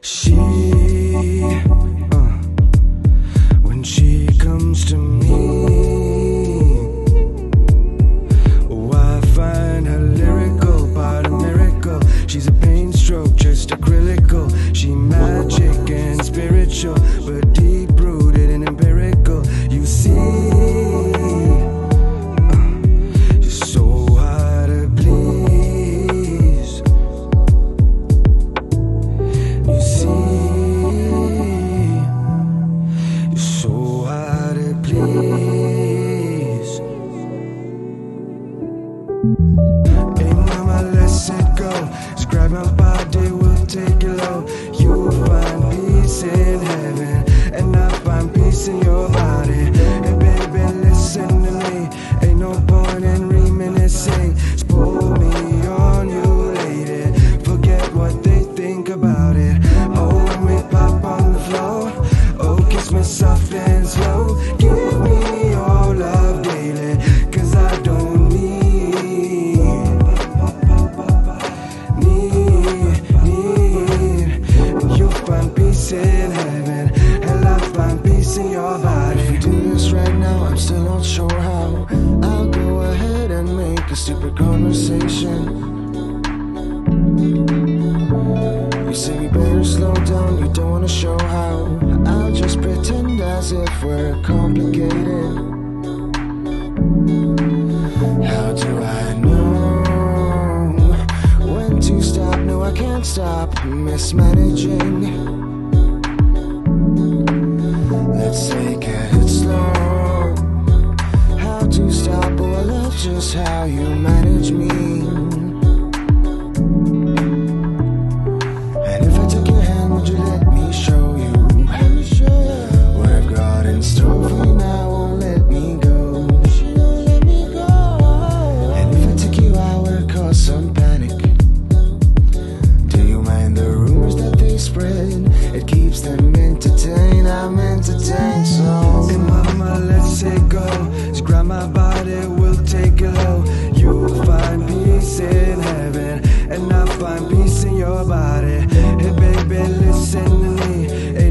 She, uh, when she comes to me, oh, I find her lyrical, but a miracle. She's a pain stroke, just acrylical. She magic and spiritual, but deep and I find peace in your body. Hey baby, listen to me. Ain't no point in reminiscing. Just pull me on you, lady. Forget what they think about it. Oh, when we pop on the floor, oh, kiss me soft and slow. Give me your love daily, cause I don't need, need, need. And you'll find peace in heaven, and in your body. If we do this right now, I'm still not sure how. I'll go ahead and make a stupid conversation. You say we better slow down, you don't wanna show how. I'll just pretend as if we're complicated. How do I know when to stop? No, I can't stop mismanaging. Let's take it peace in your body. Hey baby, listen to me.